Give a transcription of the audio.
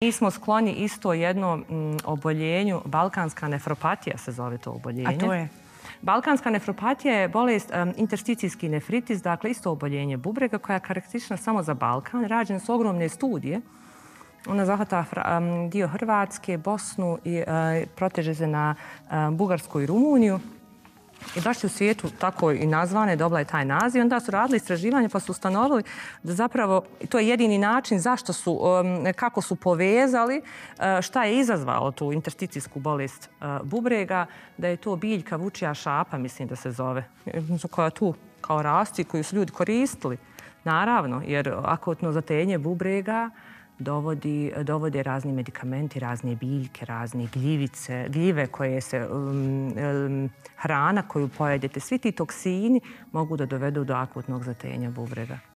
Mi smo skloni isto jedno mm, oboljenju, balkanska nefropatija se zove to oboljenje. A to je? Balkanska nefropatija je bolest intersticijski nefritis, dakle isto oboljenje bubrega koja je karakteristična samo za Balkan. Rađene su ogromne studije. Ona zahvata dio Hrvatske, Bosnu i e, proteže se na Bugarsku i Rumuniju. I baš u svijetu tako i nazvane, dobila je taj naziv. Onda su radili istraživanje pa su ustanovili da zapravo to je jedini način zašto su, um, kako su povezali, uh, šta je izazvalo tu intersticijsku bolest uh, bubrega, da je to biljka vučija šapa, mislim da se zove, e, koja tu kao rasti koju su ljudi koristili. Naravno, jer akutno zatenje bubrega, dovodi, dovode razni medikamenti, razne biljke, razne gljivice, gljive koje se, um, um, hrana koju pojedete, svi ti toksini mogu da dovedu do akutnog zatenja bubrega.